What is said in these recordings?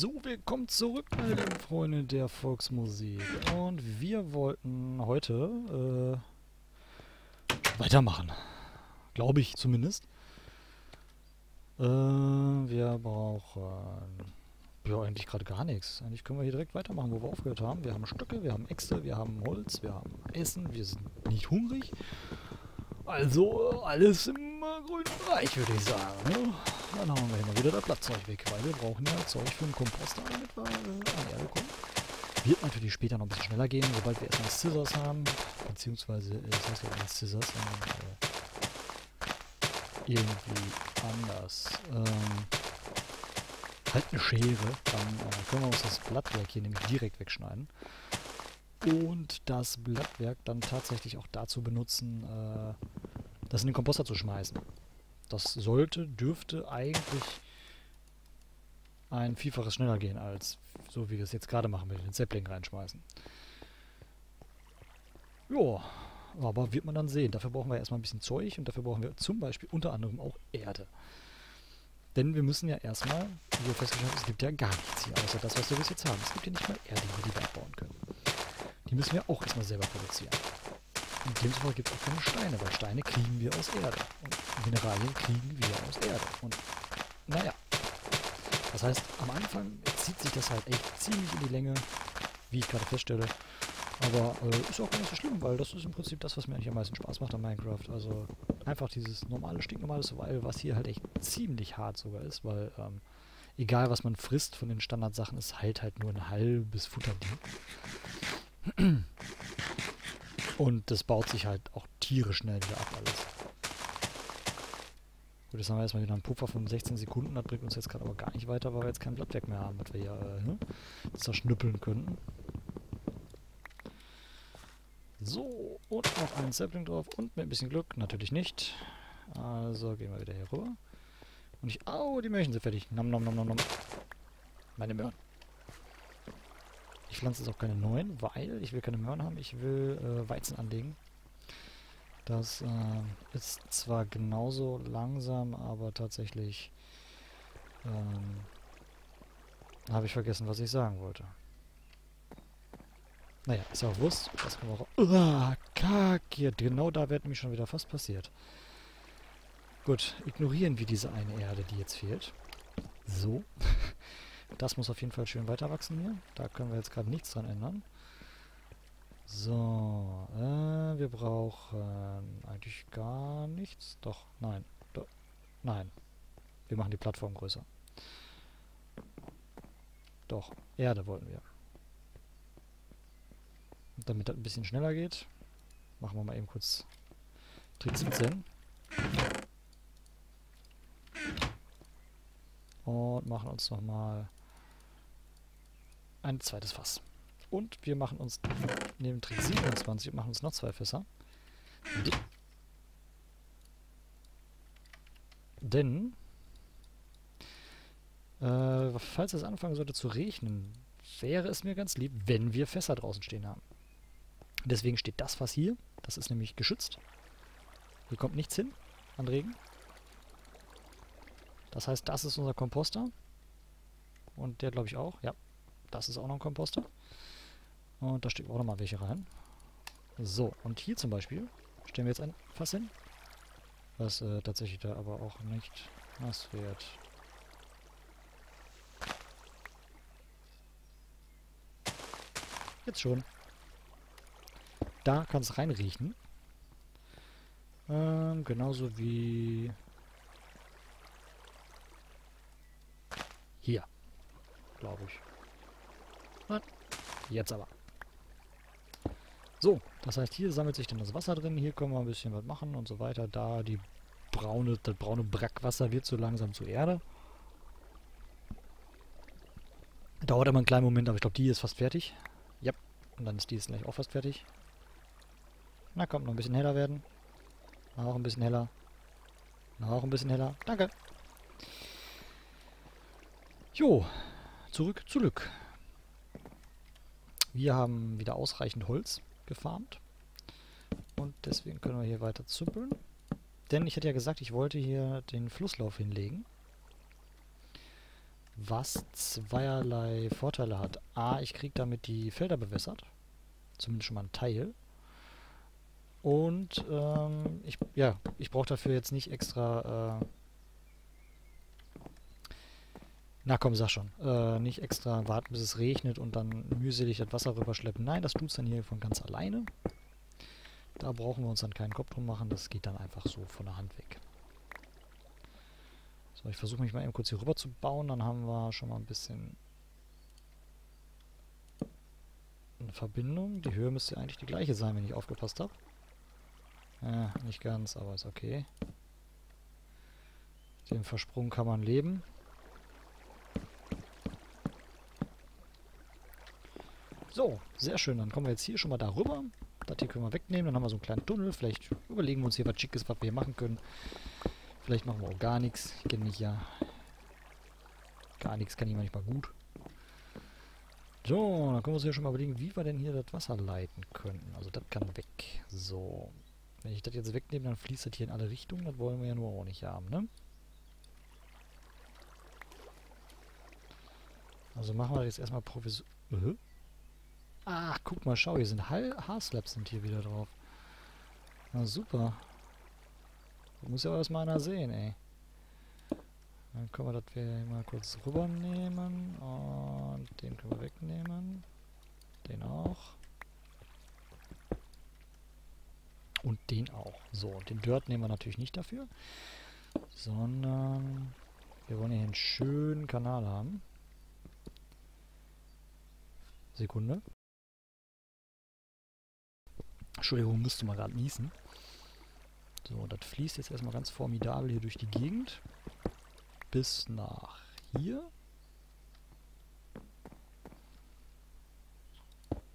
So, willkommen zurück, meine lieben Freunde der Volksmusik. Und wir wollten heute äh, weitermachen. Glaube ich zumindest. Äh, wir brauchen ja eigentlich gerade gar nichts. Eigentlich können wir hier direkt weitermachen, wo wir aufgehört haben. Wir haben Stöcke, wir haben Äxte, wir haben Holz, wir haben Essen, wir sind nicht hungrig. Also alles im äh, grünen Bereich, würde ich sagen. Dann hauen wir mal wieder das Blattzeug weg, weil wir brauchen ja Zeug für einen Komposter, damit wir äh, an Erde kommen. Wird natürlich später noch ein bisschen schneller gehen, sobald wir erstmal Scissors haben. Beziehungsweise, äh, das heißt ja nicht Scissors, sondern äh, irgendwie anders. Ähm, halt eine Schere, dann äh, können wir uns das Blattwerk hier nämlich direkt wegschneiden und das Blattwerk dann tatsächlich auch dazu benutzen, äh, das in den Komposter zu schmeißen. Das sollte, dürfte eigentlich ein Vielfaches schneller gehen, als so wie wir es jetzt gerade machen, wir den Zeppling reinschmeißen. Ja, aber wird man dann sehen. Dafür brauchen wir erstmal ein bisschen Zeug und dafür brauchen wir zum Beispiel unter anderem auch Erde. Denn wir müssen ja erstmal, wie wir festgestellt haben, es gibt ja gar nichts hier, außer das, was wir bis jetzt haben. Es gibt ja nicht mal Erde, die wir abbauen können. Die müssen wir auch erstmal selber produzieren. Und demzufolge gibt es auch keine Steine, weil Steine kriegen wir aus Erde. Und Mineralien kriegen wir aus Erde. Und naja. Das heißt, am Anfang zieht sich das halt echt ziemlich in die Länge, wie ich gerade feststelle. Aber äh, ist auch gar nicht so schlimm, weil das ist im Prinzip das, was mir eigentlich am meisten Spaß macht an Minecraft. Also einfach dieses normale, stinknormale Survival, was hier halt echt ziemlich hart sogar ist, weil ähm, egal was man frisst von den Standardsachen, es heilt halt nur ein halbes Futterding. Und das baut sich halt auch tierisch schnell wieder ab alles. Gut, jetzt haben wir erstmal wieder einen Puffer von 16 Sekunden. Das bringt uns jetzt gerade aber gar nicht weiter, weil wir jetzt kein Blattwerk mehr haben, was wir hier äh, ne, zerschnüppeln könnten. So, und noch ein Sapling drauf und mit ein bisschen Glück natürlich nicht. Also gehen wir wieder hier rüber. Und ich... Au, die Möhrchen sind fertig. Nom nom nom nom nom. Meine Möhren. Pflanze jetzt auch keine neuen, weil ich will keine Möhren haben. Ich will äh, Weizen anlegen. Das äh, ist zwar genauso langsam, aber tatsächlich ähm, habe ich vergessen, was ich sagen wollte. Naja, ist ja auch Wurst. Das können wir auch... Uah, Kacke. Genau da wäre nämlich schon wieder fast passiert. Gut, ignorieren wir diese eine Erde, die jetzt fehlt. So. Das muss auf jeden Fall schön weiter wachsen hier. Da können wir jetzt gerade nichts dran ändern. So, äh, wir brauchen eigentlich gar nichts. Doch, nein. Do nein. Wir machen die Plattform größer. Doch, Erde wollten wir. Und damit das ein bisschen schneller geht, machen wir mal eben kurz Trick 17. Und machen uns nochmal ein zweites Fass. Und wir machen uns neben Trick 27 machen uns noch zwei Fässer. Denn, äh, falls es anfangen sollte zu regnen, wäre es mir ganz lieb, wenn wir Fässer draußen stehen haben. Deswegen steht das Fass hier. Das ist nämlich geschützt. Hier kommt nichts hin an Regen. Das heißt, das ist unser Komposter. Und der glaube ich auch. Ja, das ist auch noch ein Komposter. Und da stecken auch nochmal welche rein. So, und hier zum Beispiel stellen wir jetzt ein Fass hin. Was äh, tatsächlich da aber auch nicht nass wird. Jetzt schon. Da kann es reinriechen. Ähm, genauso wie hier. Glaube ich. Jetzt aber. So, das heißt, hier sammelt sich dann das Wasser drin. Hier können wir ein bisschen was machen und so weiter. Da die braune, das braune Brackwasser wird so langsam zu Erde. Dauert immer einen kleinen Moment, aber ich glaube, die ist fast fertig. Ja, und dann ist die jetzt gleich auch fast fertig. Na, kommt noch ein bisschen heller werden. Noch ein bisschen heller. Noch ein bisschen heller. Danke. Jo, zurück zu Glück. Wir haben wieder ausreichend Holz gefarmt. Und deswegen können wir hier weiter zuppeln. Denn ich hatte ja gesagt, ich wollte hier den Flusslauf hinlegen. Was zweierlei Vorteile hat. A, ich kriege damit die Felder bewässert. Zumindest schon mal ein Teil. Und ähm, ich, ja, ich brauche dafür jetzt nicht extra... Äh, na komm, sag schon. Äh, nicht extra warten, bis es regnet und dann mühselig das Wasser rüberschleppen. Nein, das tut es dann hier von ganz alleine. Da brauchen wir uns dann keinen Kopf drum machen. Das geht dann einfach so von der Hand weg. So, ich versuche mich mal eben kurz hier rüber zu bauen. Dann haben wir schon mal ein bisschen eine Verbindung. Die Höhe müsste eigentlich die gleiche sein, wenn ich aufgepasst habe. Ja, nicht ganz, aber ist okay. Den Versprung kann man leben. So, sehr schön. Dann kommen wir jetzt hier schon mal darüber. Das hier können wir wegnehmen. Dann haben wir so einen kleinen Tunnel. Vielleicht überlegen wir uns hier was Schickes, was wir hier machen können. Vielleicht machen wir auch gar nichts. Ich kenne mich ja. Gar nichts kann ich manchmal gut. So, dann können wir uns hier schon mal überlegen, wie wir denn hier das Wasser leiten könnten. Also das kann weg. So. Wenn ich das jetzt wegnehme, dann fließt das hier in alle Richtungen. Das wollen wir ja nur auch nicht haben, ne? Also machen wir das jetzt erstmal provisor... Ach, guck mal, schau, hier sind Haarslaps sind hier wieder drauf. Na super. Muss ja auch erstmal einer sehen, ey. Dann können wir das hier mal kurz rübernehmen. Und den können wir wegnehmen. Den auch. Und den auch. So, und den Dirt nehmen wir natürlich nicht dafür. Sondern wir wollen hier einen schönen Kanal haben. Sekunde. Entschuldigung, musste mal gerade niesen. So, das fließt jetzt erstmal ganz formidabel hier durch die Gegend. Bis nach hier.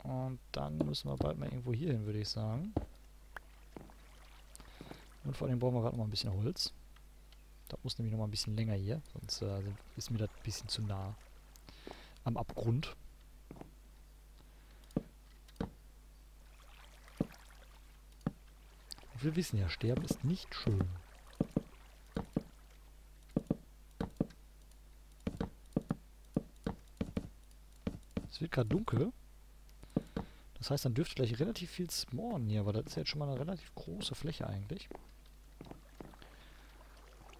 Und dann müssen wir bald mal irgendwo hier hin, würde ich sagen. Und vor allem brauchen wir gerade noch mal ein bisschen Holz. Das muss nämlich noch mal ein bisschen länger hier, sonst äh, ist mir das ein bisschen zu nah am Abgrund. Wir wissen ja, sterben ist nicht schön. Es wird gerade dunkel. Das heißt, dann dürfte gleich relativ viel spawnen hier, aber das ist jetzt schon mal eine relativ große Fläche eigentlich.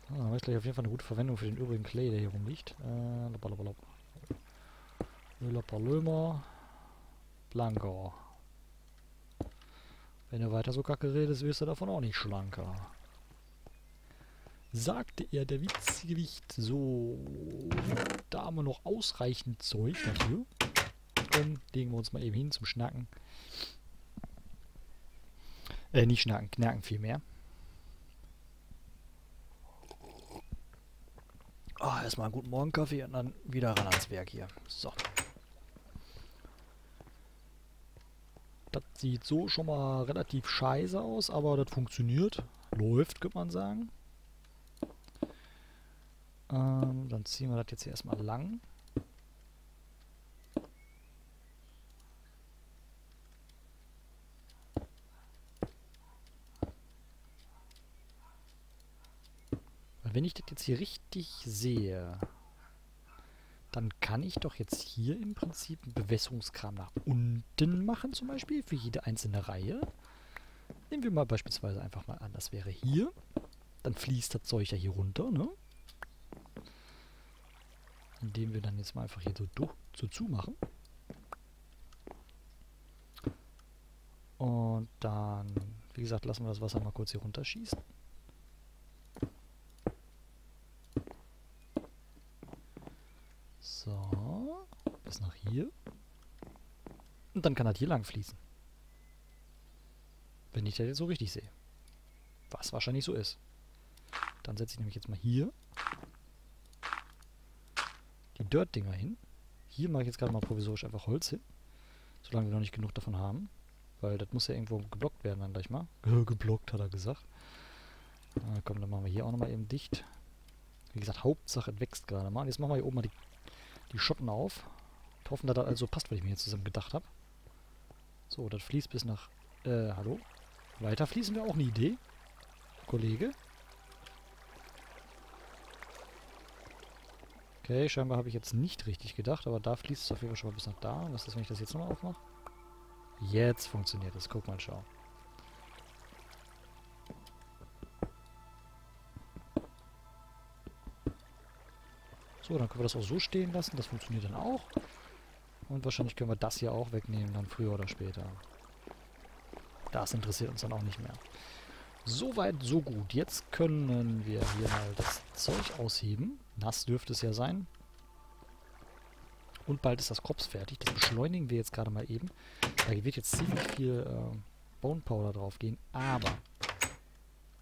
Ah, dann ich gleich auf jeden Fall eine gute Verwendung für den übrigen Clay, der hier rumliegt. Äh, Lömer, Blanco. Wenn du weiter so kacke redest, wirst du davon auch nicht schlanker. Sagte er, der Witzgewicht. So, da haben wir noch ausreichend Zeug dafür. Komm, legen wir uns mal eben hin zum Schnacken. Äh, nicht schnacken, knacken vielmehr. Oh, erstmal einen guten Morgen Kaffee und dann wieder ran ans Werk hier. So. Das sieht so schon mal relativ scheiße aus, aber das funktioniert. Läuft, könnte man sagen. Ähm, dann ziehen wir das jetzt hier erstmal lang. wenn ich das jetzt hier richtig sehe, dann kann ich doch jetzt hier im Prinzip einen Bewässerungskram nach unten machen, zum Beispiel, für jede einzelne Reihe. Nehmen wir mal beispielsweise einfach mal an, das wäre hier. Dann fließt das Zeug ja hier runter, ne? Indem wir dann jetzt mal einfach hier so, so zumachen. Und dann, wie gesagt, lassen wir das Wasser mal kurz hier runterschießen. Und dann kann das hier lang fließen. Wenn ich das jetzt so richtig sehe. Was wahrscheinlich so ist. Dann setze ich nämlich jetzt mal hier die Dirt-Dinger hin. Hier mache ich jetzt gerade mal provisorisch einfach Holz hin. Solange wir noch nicht genug davon haben. Weil das muss ja irgendwo geblockt werden dann gleich mal. Geblockt, hat er gesagt. Na, komm, dann machen wir hier auch nochmal eben dicht. Wie gesagt, Hauptsache, es wächst gerade mal. Jetzt machen wir hier oben mal die, die Schotten auf. Hoffen, dass das also passt, was ich mir hier zusammen gedacht habe. So, das fließt bis nach... Äh, hallo? Weiter fließen wir auch eine Idee? Kollege? Okay, scheinbar habe ich jetzt nicht richtig gedacht, aber da fließt es auf jeden Fall schon mal bis nach da. Was ist, wenn ich das jetzt nochmal aufmache? Jetzt funktioniert es. Guck mal, schau. So, dann können wir das auch so stehen lassen. Das funktioniert dann auch. Und wahrscheinlich können wir das hier auch wegnehmen, dann früher oder später. Das interessiert uns dann auch nicht mehr. Soweit, so gut. Jetzt können wir hier mal das Zeug ausheben. Nass dürfte es ja sein. Und bald ist das Kops fertig. Das beschleunigen wir jetzt gerade mal eben. Da wird jetzt ziemlich viel äh, Bone Powder drauf gehen. Aber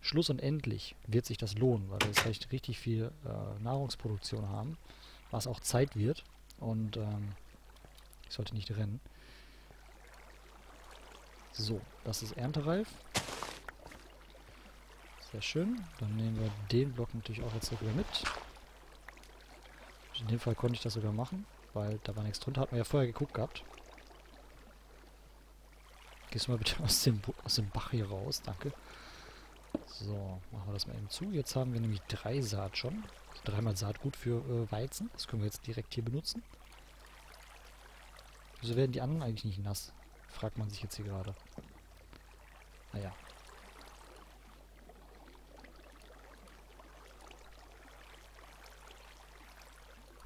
Schluss und endlich wird sich das lohnen, weil wir jetzt recht richtig viel äh, Nahrungsproduktion haben. Was auch Zeit wird. Und ähm, ich sollte nicht rennen. So, das ist erntereif. Sehr schön. Dann nehmen wir den Block natürlich auch jetzt wieder mit. In dem Fall konnte ich das sogar machen, weil da war nichts drunter. Hat man ja vorher geguckt gehabt. Gehst du mal bitte aus dem, aus dem Bach hier raus. Danke. So, machen wir das mal eben zu. Jetzt haben wir nämlich drei Saat schon. Dreimal Saatgut für äh, Weizen. Das können wir jetzt direkt hier benutzen. Wieso werden die anderen eigentlich nicht nass? Fragt man sich jetzt hier gerade. Naja,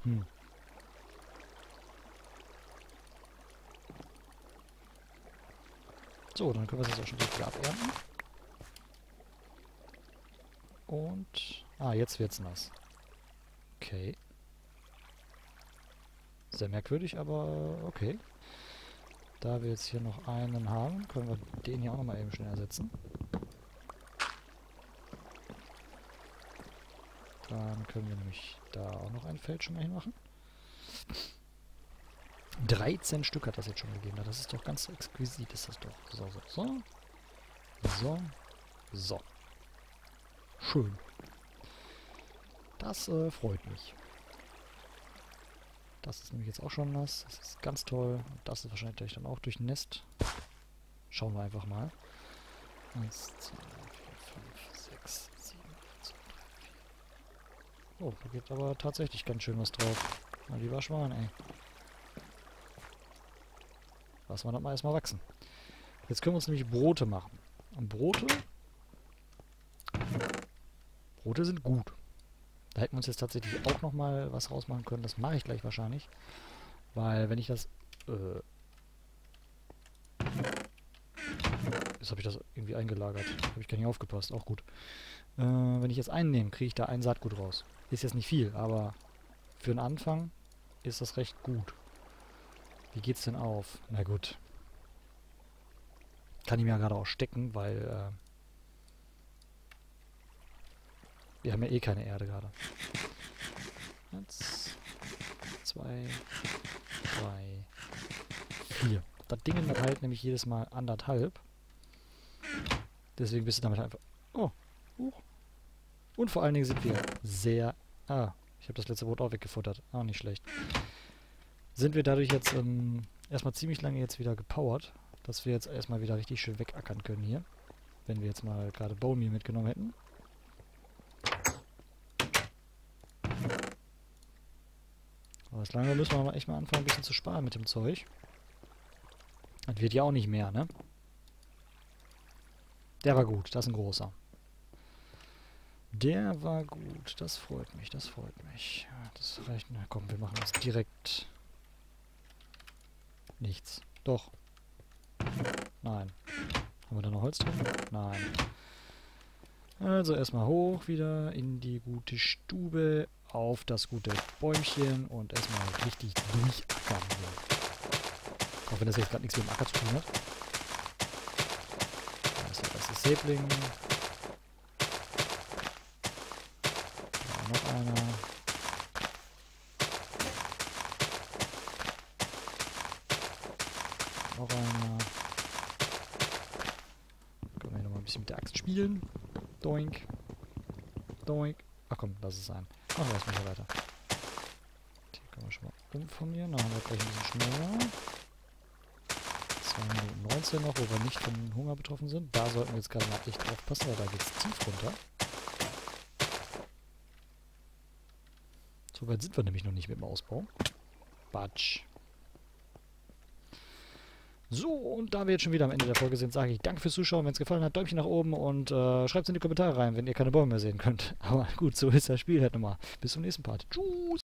Hm. So, dann können wir jetzt auch schon richtig abernten. Und... Ah, jetzt wird's nass. Okay. Sehr merkwürdig, aber okay. Da wir jetzt hier noch einen haben, können wir den hier auch nochmal eben schnell ersetzen. Dann können wir nämlich da auch noch ein Feld schon mal hinmachen. 13 Stück hat das jetzt schon gegeben. Das ist doch ganz exquisit, ist das doch. So, so, so. So. So. Schön. Das äh, freut mich. Das ist nämlich jetzt auch schon nass. Das ist ganz toll. Und das ist wahrscheinlich dann auch durch Nest. Schauen wir einfach mal. 1, 2, 3, 4, 5, 6, Oh, da geht aber tatsächlich ganz schön was drauf. Mein lieber Schwan, ey. Lassen wir das mal erstmal wachsen. Jetzt können wir uns nämlich Brote machen. Und Brote... Brote sind gut. Da hätten wir uns jetzt tatsächlich auch nochmal was rausmachen können. Das mache ich gleich wahrscheinlich. Weil wenn ich das... Äh jetzt habe ich das irgendwie eingelagert. Habe ich gar nicht aufgepasst. Auch gut. Äh, wenn ich jetzt einen nehme, kriege ich da ein Saatgut raus. Ist jetzt nicht viel, aber für den Anfang ist das recht gut. Wie geht's denn auf? Na gut. Kann ich mir ja gerade auch stecken, weil äh, wir haben ja eh keine Erde gerade. Eins, zwei, drei, vier. Das Ding halt nämlich jedes Mal anderthalb. Deswegen bist du damit einfach... Oh, uh, und vor allen Dingen sind wir sehr... Ah, ich habe das letzte Brot auch weggefuttert. Auch nicht schlecht. Sind wir dadurch jetzt ähm, erstmal ziemlich lange jetzt wieder gepowert, dass wir jetzt erstmal wieder richtig schön wegackern können hier. Wenn wir jetzt mal gerade Bone Meal mitgenommen hätten. Aber das lange müssen wir echt mal anfangen, ein bisschen zu sparen mit dem Zeug. Das wird ja auch nicht mehr, ne? Der war gut, das ist ein großer. Der war gut. Das freut mich, das freut mich. Das reicht. Na komm, wir machen das direkt. Nichts. Doch. Nein. Haben wir da noch Holz drin? Nein. Also erstmal hoch wieder in die gute Stube, auf das gute Bäumchen und erstmal richtig durchackern hier. Auch wenn das jetzt gerade nichts mit dem Acker zu tun hat. Da ist der erste Säbling. noch einer. Noch einer. Können wir hier nochmal ein bisschen mit der Axt spielen. Doink. Doink. Ach komm, lass es sein. Machen wir erstmal weiter. Schon mal umformieren. Dann haben wir gleich ein bisschen schneller. 2 Minuten 19 noch, wo wir nicht von Hunger betroffen sind. Da sollten wir jetzt gerade mal echt aufpassen, weil da geht es tief runter. So weit sind wir nämlich noch nicht mit dem Ausbau. Batsch. So, und da wir jetzt schon wieder am Ende der Folge sind, sage ich danke fürs Zuschauen. Wenn es gefallen hat, Däumchen nach oben und äh, schreibt es in die Kommentare rein, wenn ihr keine Bäume mehr sehen könnt. Aber gut, so ist das Spiel halt nochmal. Bis zum nächsten Part. Tschüss.